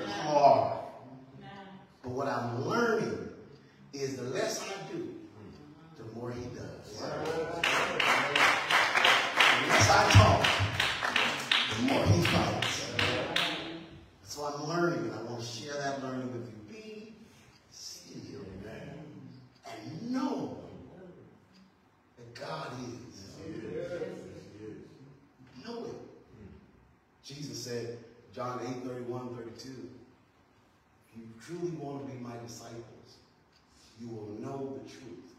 It's hard. But what I'm learning is the less I do, the more he does. The less I talk, the more he fights. So I'm learning, and I want to share that learning with you. Be still and know that God is. Know it. Jesus said, John 8, 31, 32, if you truly want to be my disciples, you will know the truth.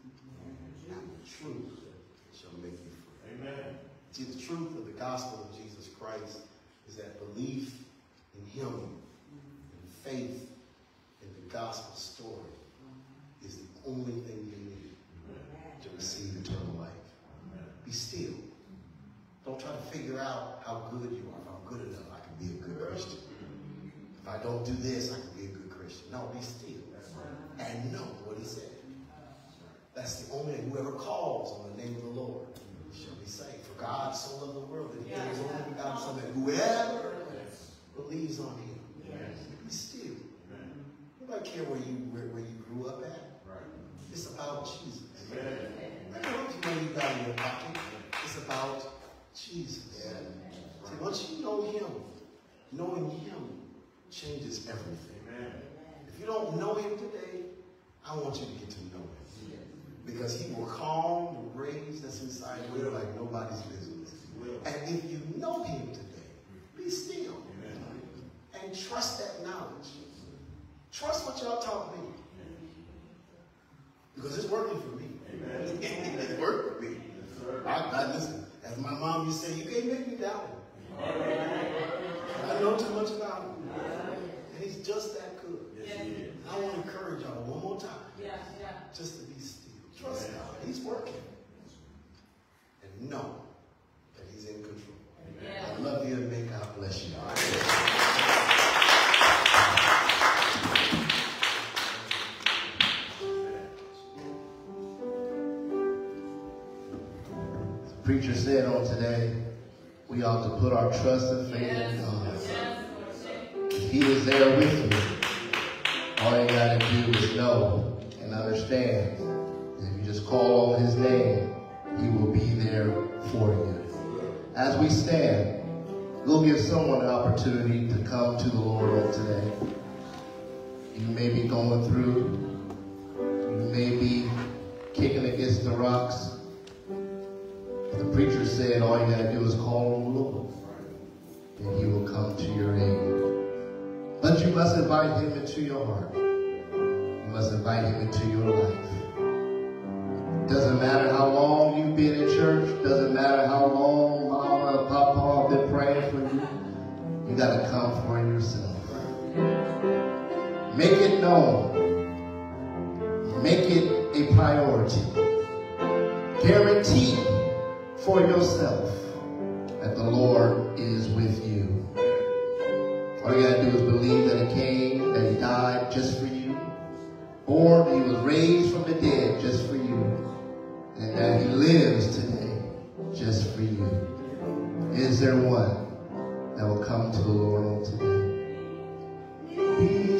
And the truth shall make you free. Amen. See, the truth of the gospel of Jesus Christ is that belief in him and faith in the gospel story is the only thing you need to receive eternal life. Be still. Don't try to figure out how good you are. If I'm good enough, I can be a good Christian. If I don't do this, I can be a good Christian. No, be still. And know what he said. That's the only whoever calls on the name of the Lord shall be saved. For God so loved the world that he gave his only begotten son that whoever believes on him be still. Nobody care where you where, where you grew up at. It's about Jesus. Remember what you know you got in your pocket. It's about Jesus. See, once you know him, knowing him changes everything. If you don't know him today, I want you to get to know him. Because he will calm the rage that's inside you like nobody's business. And if you know him today, be still. And trust that knowledge. Trust what y'all taught me. Because it's working for me. it's working for me. I, I listen, as my mom used to say, you can't make me doubt him. I know too much about him. And he's just that good. I want to encourage y'all one more time. Just to be still. Trust God. He's working. And know that he's in control. I love you and may God bless you. Preacher said on today, we ought to put our trust and faith in God. He is there with you. All you got to do is know and understand. that If you just call on his name, he will be there for you. As we stand, we'll give someone an opportunity to come to the Lord on today. You may be going through, you may be kicking against the rocks. The preacher said all you gotta do is call on the Lord, and he will come to your aid. But you must invite him into your heart. You must invite him into your life. Doesn't matter how long you've been in church, doesn't matter how long mama and papa have been praying for you. You gotta come for yourself. Make it known. Make it a priority. Guarantee for yourself that the Lord is with you. All you gotta do is believe that he came, that he died just for you. Born, he was raised from the dead just for you. And that he lives today just for you. Is there one that will come to the Lord today? Be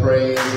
praise.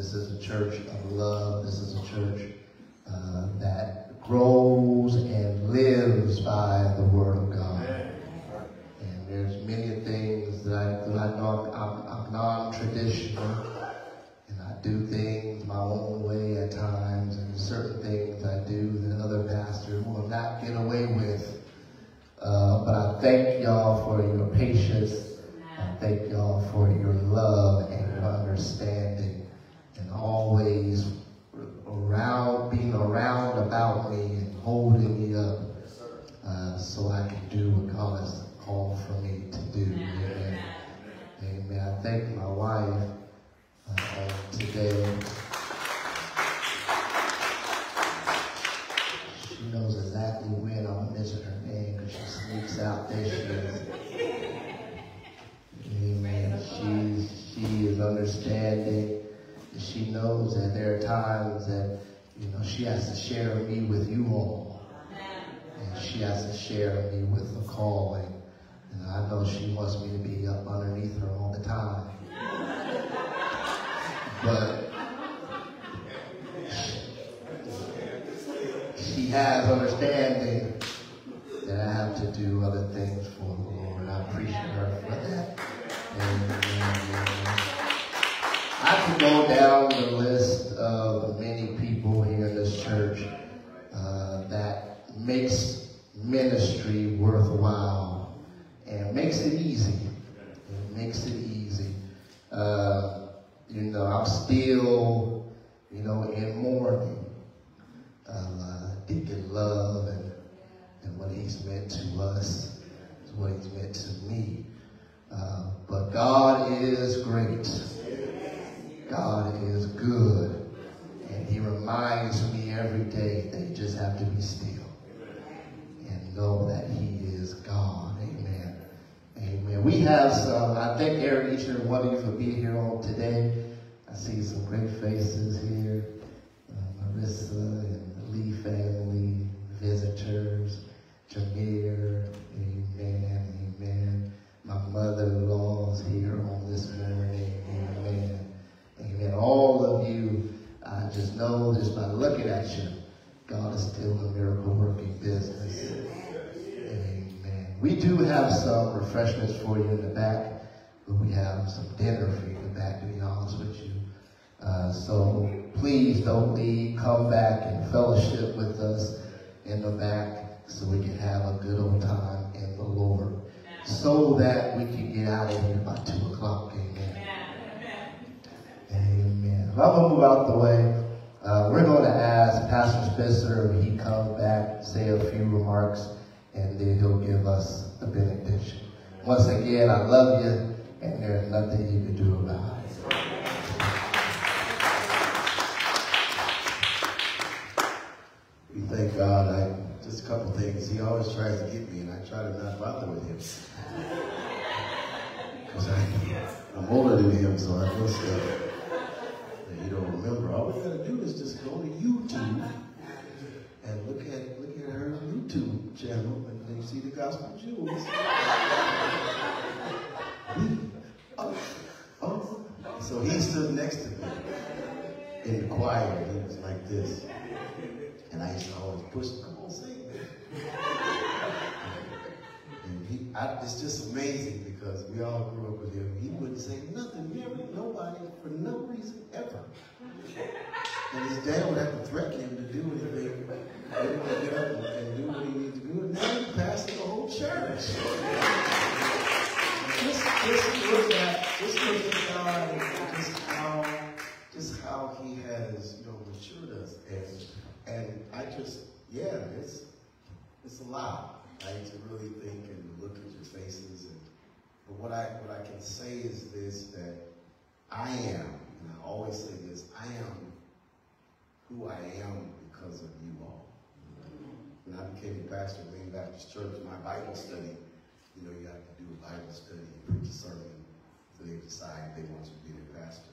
This is a church of love. This is a church uh, that grows and lives by the word of God. And there's many things that I, that I know I'm, I'm non-traditional and I do things my own way at times and certain things I do that other pastors will not get away with. Uh, but I thank y'all for your patience. I thank y'all for your love and your understanding and all come back and fellowship with us in the back so we can have a good old time in the Lord so that we can get out of here by 2 o'clock. Amen. Amen. Amen. I'm going to move out the way. Uh, we're going to ask Pastor Spencer if he come back, say a few remarks, and then he'll give us the benediction. Once again, I love you, and there's nothing you can do about it. Always tries to get me, and I try to not bother with him. Because I'm older than him, so I feel stuff that he don't remember. All we gotta do is just go to YouTube and look at look at her YouTube channel, and then you see the gospel jewels. oh, oh. So he stood next to me in the choir. He was like this. And I used to always push come on, sing. And he, I, it's just amazing because we all grew up with him. He wouldn't say nothing, never, nobody, for no reason ever. And his dad would have to threaten him to do anything. Would get up and, do what he needed to do. And now he passes the whole church. Just, just just just how, just how He has, you know, matured us, and and I just, yeah, it's a lot, right, to really think and look at your faces, and but what I what I can say is this that I am, and I always say this, I am who I am because of you all. When I became a pastor at Main Baptist Church, my Bible study, you know, you have to do a Bible study and preach a sermon so they decide they want to be their pastor.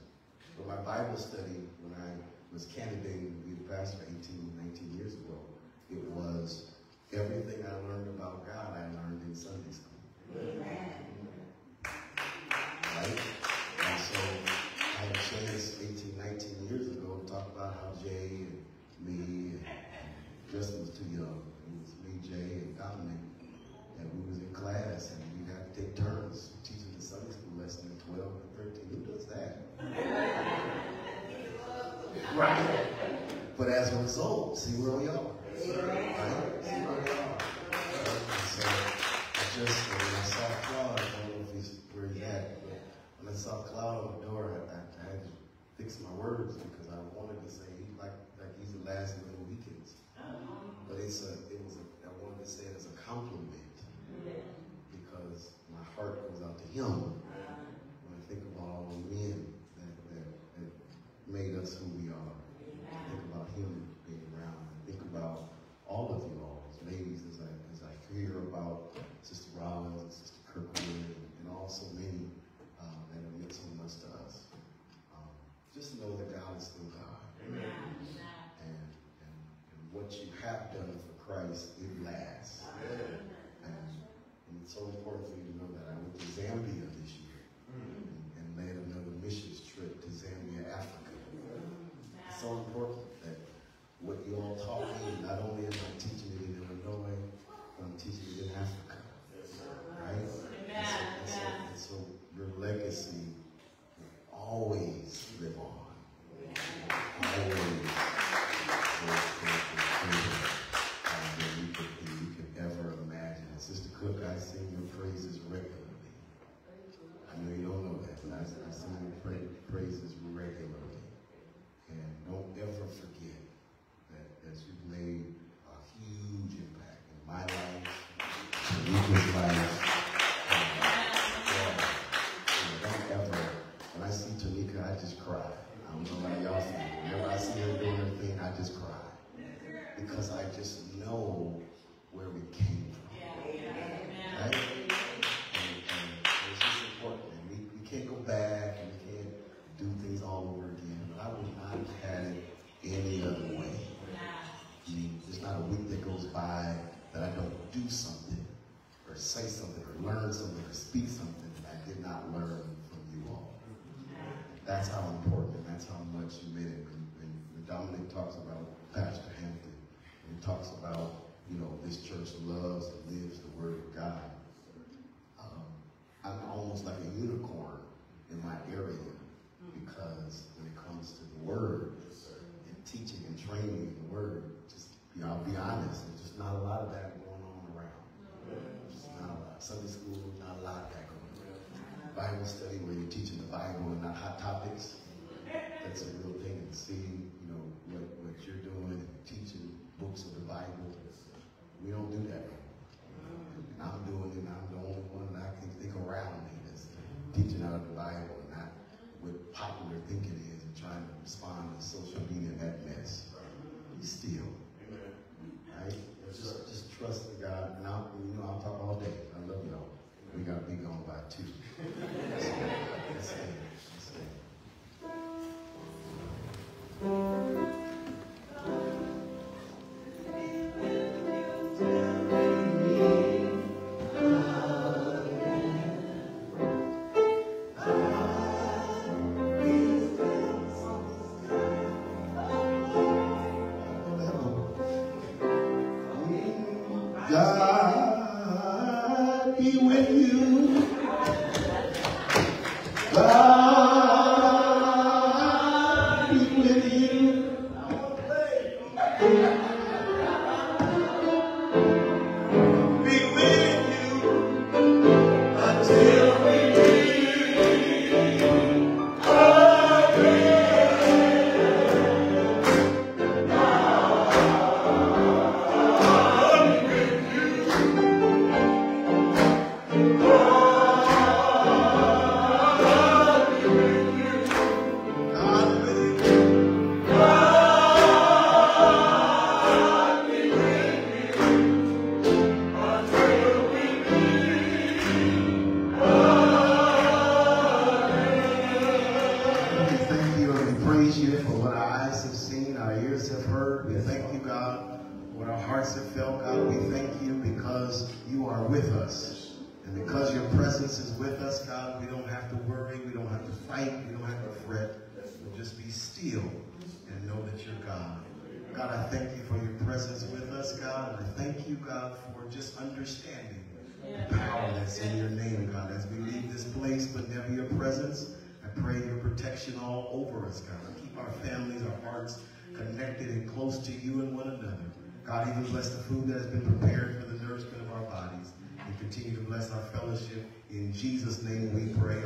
But my Bible study, when I was candidating to be the pastor 18, 19 years ago, it was everything I learned about God I learned in Sunday school. Amen. Right? And so I had a chance 18, 19 years ago to talk about how Jay and me and Justin was too young. It was me, Jay, and Dominic. And we was in class and we had to take turns teaching the Sunday school lesson at 12 and 13. Who does that? Right. But as a result, see where we are. So I just, when I saw Claude, I don't know if he's where he's at, when I saw Claude on the door, I, had to fix my words because I wanted to say he like like he's the last the weekends. But it's a it was I wanted to say it as a compliment because my heart goes out to him when I think about all the men that, made us who we are. Think about him being around. I think about all of you all, as ladies, as I as I hear about Sister Rollins and Sister Kirkwood and, and all so many um, that have meant so much to us. Um, just know that God is still God. And, and, and what you have done for Christ, it lasts. And, and it's so important for you to know that. I went to Zambia this year and, and led another missions trip to Zambia, Africa. It's so important me, not only am I teaching Dominic talks about Pastor Hampton, he talks about, you know, this church loves and lives the Word of God. Um, I'm almost like a unicorn in my area because when it comes to the Word and teaching and training in the Word, just, you know, I'll be honest, there's just not a lot of that going on around. Just not a lot. Sunday school, not a lot of that going on. Bible study where you're teaching the Bible and not hot topics. That's a real thing. And seeing, you're doing, teaching books of the Bible. We don't do that. And I'm doing it, and I'm the only one that I can think around me that's teaching out of the Bible and not what popular thinking is and trying to respond to social media and that mess. Be still. Right? Just, just trust in God. And I'll, you know, I'll talk all day. I love y'all. We got to be gone by two. God be with you. food that has been prepared for the nourishment of our bodies. And continue to bless our fellowship. In Jesus' name we pray.